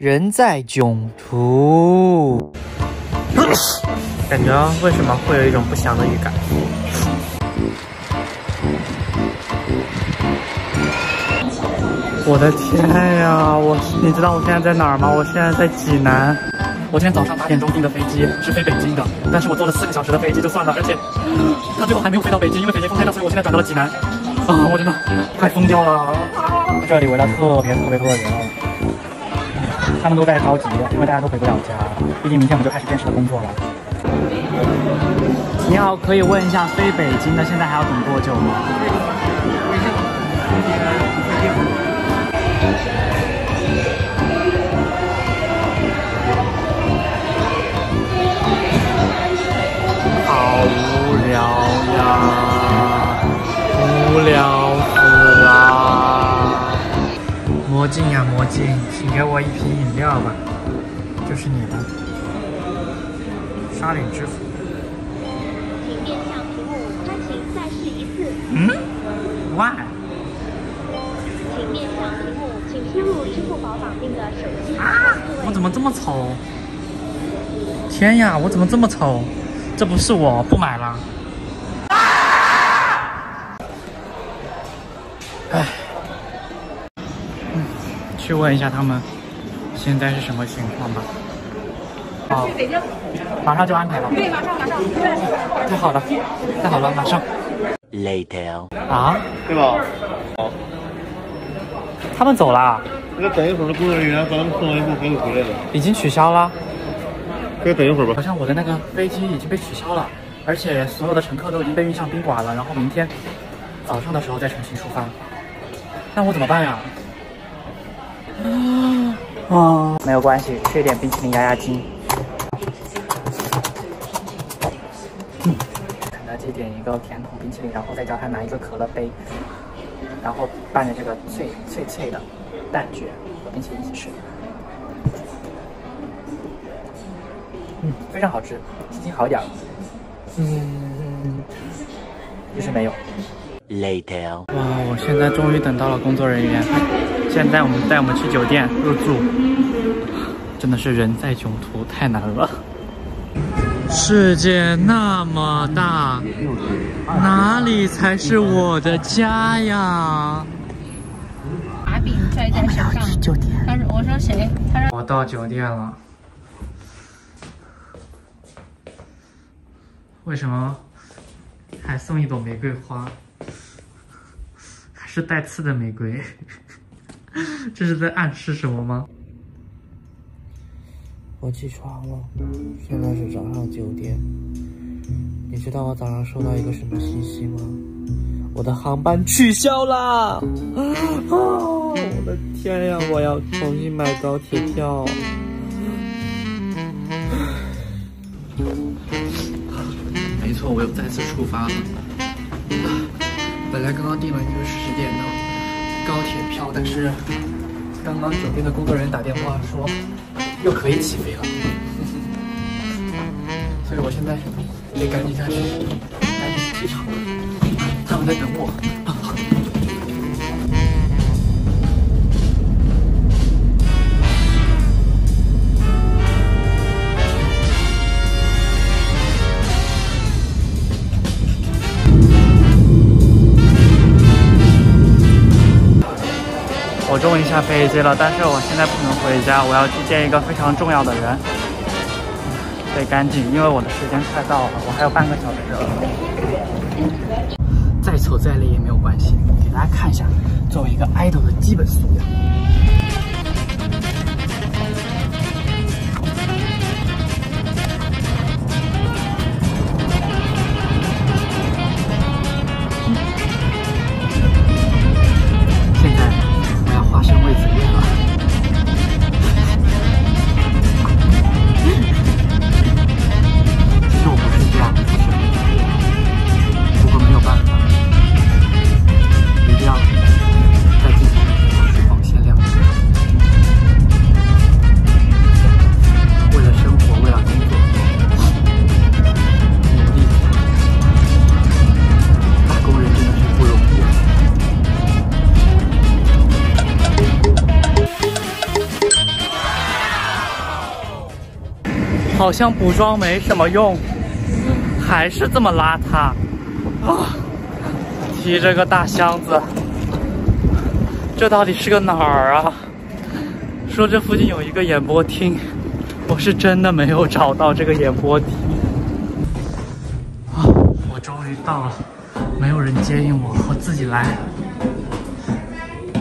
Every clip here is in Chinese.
人在囧途，感觉为什么会有一种不祥的预感？我的天呀！我你知道我现在在哪儿吗？我现在在济南。我今天早上八点钟订的飞机是飞北京的，但是我坐了四个小时的飞机就算了，而且它最后还没有飞到北京，因为北京封太大，所以我现在转到了济南。啊，我真的快疯掉了！这里围了特别特别多的人，他们都在着急，因为大家都回不了家了，毕竟明天我们就开始正式的工作了。你好，可以问一下飞北京的现在还要等多久吗？镜呀魔镜，请给我一瓶饮料吧，就是你了。刷脸支付。请面向屏幕，开请再试一次。嗯？Why？请面向屏幕，请输入支付宝绑定的手机号啊。我怎么这么丑？天呀，我怎么这么丑？这不是我，不买了。去问一下他们现在是什么情况吧。好，马上就安排了。对，马上马上。太好了，太好了，马上。Later. 啊？对吧？好他们走了，那个等一会儿的工作人员把他们送完以后还会回来的，已经取消了。再等一会儿吧好。像我的那个飞机已经被取消了，而且所有的乘客都已经被运向宾馆了，然后明天早上的时候再重新出发。那我怎么办呀？啊，没有关系，吃一点冰淇淋压压惊。嗯，肯德基点一个甜筒冰淇淋，然后再叫他拿一个可乐杯，然后拌着这个脆脆脆的蛋卷和冰淇淋一起吃。嗯，非常好吃，心情好一点了。嗯，就是没有。Later. 哇，我现在终于等到了工作人员，现在我们带我们去酒店入住，真的是人在囧途，太难了。世界那么大，哪里才是我的家呀？把柄拽在手上。酒店。他说：“我说谁？他说我到酒店了，为什么还送一朵玫瑰花？还是带刺的玫瑰？这是在暗示什么吗？我起床了，现在是早上九点。你知道我早上收到一个什么信息吗？我的航班取消了！啊，我的天呀！我要重新买高铁票。没错，我又再次出发了。本来刚刚订了一个十点的高铁票，但是刚刚酒店的工作人员打电话说又可以起飞了，所以我现在得赶紧下去，赶紧去机场，他们在等我。终于下飞机了，但是我现在不能回家，我要去见一个非常重要的人，得赶紧，因为我的时间快到了，我还有半个小时。再丑再累也没有关系，给大家看一下，作为一个 idol 的基本素养。好像补妆没什么用，还是这么邋遢啊！提着个大箱子，这到底是个哪儿啊？说这附近有一个演播厅，我是真的没有找到这个演播厅。啊，我终于到了，没有人接应我，我自己来。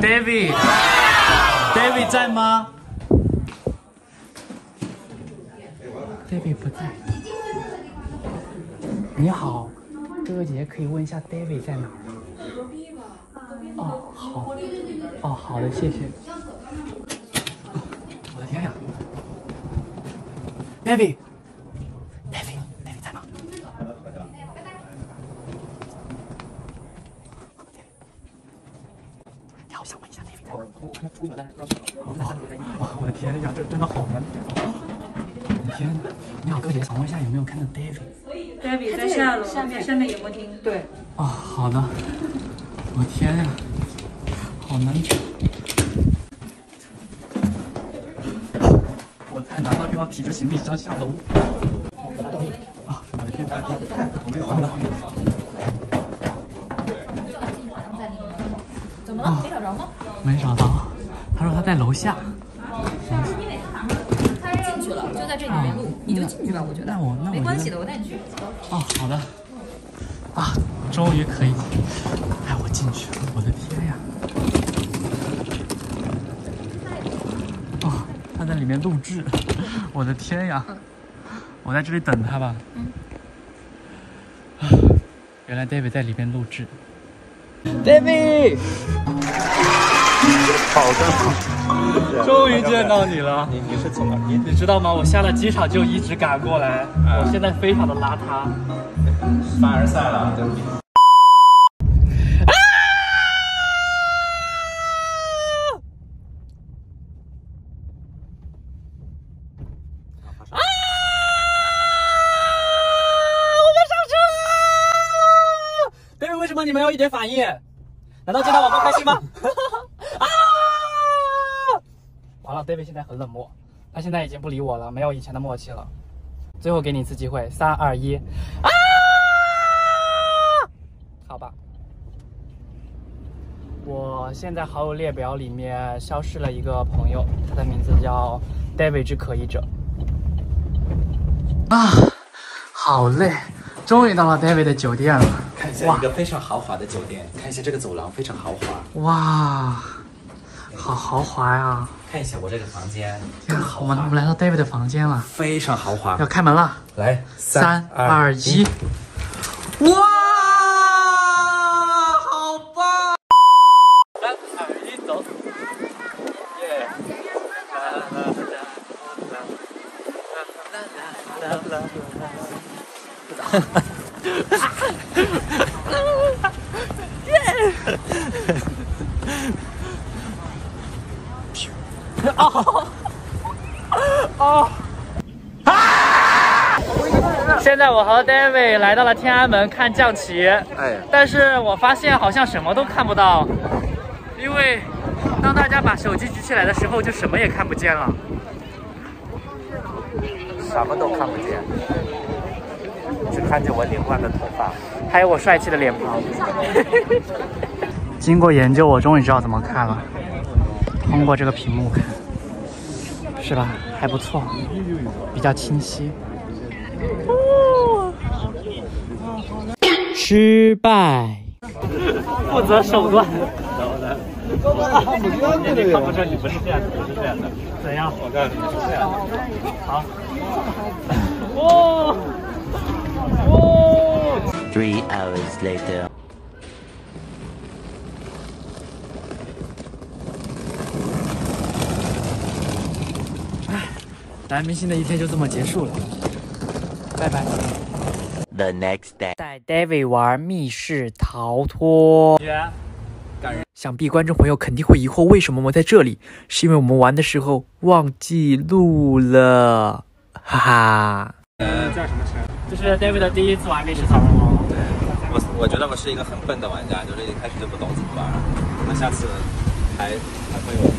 David，David 在吗？David 不在。你好，哥哥姐姐可以问一下 David 在哪儿吗？哦，好。哦，好的，谢谢。我的天呀！David，David，David 在吗？你好，想问一下 David 在吗？哇，我的天呀，这真的好难。天哪！你好，哥姐，想问一下有没有看到 David？David 在下楼，下面下面演播厅。对，哦，好的。我天呀，好难找。我才拿到又要提着行李箱下楼。啊，我的天哪！我没有看到。怎么了？没找着吗？没找到。他说他在楼下。就在这里面录，你就进去吧，我觉得。那我那我没关系的，我带你去。哦，好的。啊，终于可以。哎，我进去了，我的天呀！哦，他在里面录制，我的天呀！我在这里等他吧。嗯。原来 David 在里面录制。David，好的，终于见到你了。你你是从哪？你你知道吗？我下了机场就一直赶过来，我现在非常的邋遢。凡尔赛了，对不起。对，为什么你没有一点反应？难道见到我不开心吗？，David 现在很冷漠，他现在已经不理我了，没有以前的默契了。最后给你一次机会，三二一，啊！好吧。我现在好友列表里面消失了一个朋友，他的名字叫 David 之可疑者。啊，好累，终于到了 David 的酒店了。看一下一个非常豪华的酒店，看一下这个走廊非常豪华，哇，好豪华呀！看一下我这个房间我们我，们来到 David 的房间了，非常豪华要。开门了。来，三二一，哇，好棒！三二一，走！耶！啦啦啦啦啦啦啦啦 现在我和 David 来到了天安门看降旗，哎，但是我发现好像什么都看不到，因为当大家把手机举起来的时候，就什么也看不见了。什么都看不见，只看见我凌乱的头发。还有我帅气的脸庞。经过研究，我终于知道怎么看了。通过这个屏幕看，是吧？还不错，比较清晰。失败，不择手段。你看不出你不是这样的，不是这样的。怎样？我告诉你是这样的。好。哦。哦！Three hours later. 来明星的一天就这么结束了，拜拜。The next day. 带 David 玩密室逃脱。想必观众朋友肯定会疑惑，为什么我们在这里？是因为我们玩的时候忘记录了，哈哈。呃叫什么车？这是 David 的第一次玩密室逃脱。我我觉得我是一个很笨的玩家，就是一开始就不懂怎么玩。那下次还还会有。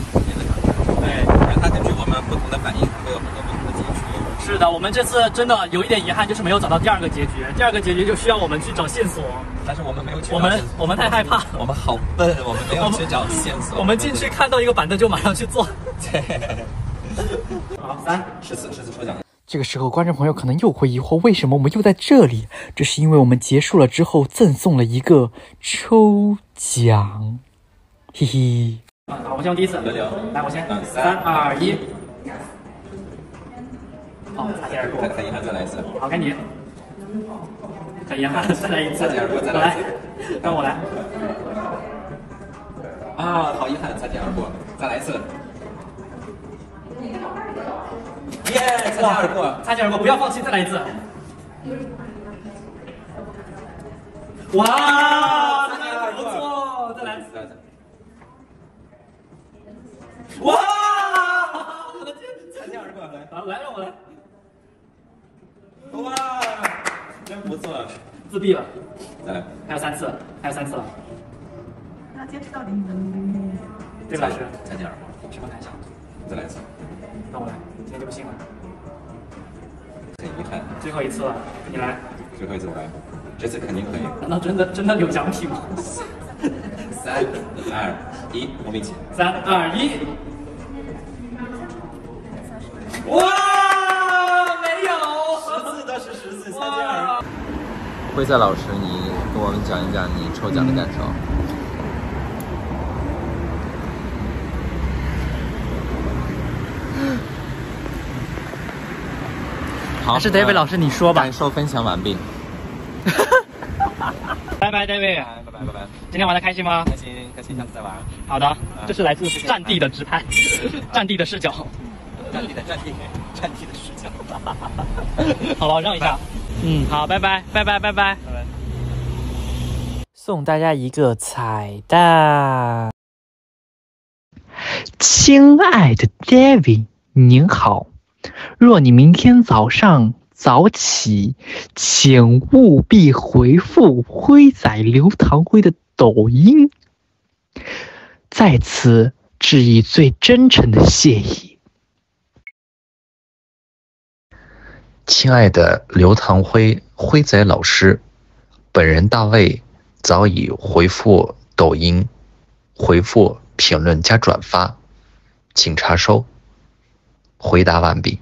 对，它根据我们不同的反应，它会有很多不同的结局。是的，我们这次真的有一点遗憾，就是没有找到第二个结局。第二个结局就需要我们去找线索。但是我们没有去找我们我们太害怕，我们好笨，我们没有去找线索。我们进去看到一个板凳就马上去坐。对，好，三。十次十次抽奖。这个时候，观众朋友可能又会疑惑，为什么我们又在这里？这是因为我们结束了之后赠送了一个抽奖，嘿嘿。好，我先用第一次，轮流来，我先，嗯三二一。好，擦肩而过很。遗憾，再来一次。好，该你。很遗憾，再来一次。擦肩而过再来一次让我来。啊，好遗憾，擦肩而过，再来一次。耶，擦肩而过。擦肩而过，不要放弃，再来一次。哇，擦肩而过不错，再来。再来一次哇，我的天！擦肩来。好，来让我来。哇，真不错。自闭了，再来，还有三次，还有三次了。要坚持到底。对吧，老师？擦肩而过，什么感想？再来一次。让我来，今天就不信了。很遗憾，最后一次了，你来。最后一次我来，这次肯定可以。难道真的真的有奖品吗？三二一，我们一起。三二一。哇，没有。十次都是十次，擦肩而哇过。辉赛老师，你跟我们讲一讲你抽奖的感受。好，还是 David 老师你说吧感受分享完毕。拜拜，David。拜拜拜拜，今天玩的开心吗？开心开心，下次再玩。好的，这是来自战地的直拍，战地的视角。战地的战地，战地的视角。好了，我让一下。嗯，好，拜拜，拜拜，拜拜。拜拜。送大家一个彩蛋。亲爱的 David，您好。若你明天早上早起，请务必回复辉仔刘唐辉的抖音，在此致以最真诚的谢意。亲爱的刘唐辉辉仔老师，本人大卫早已回复抖音，回复评论加转发，请查收。回答完毕。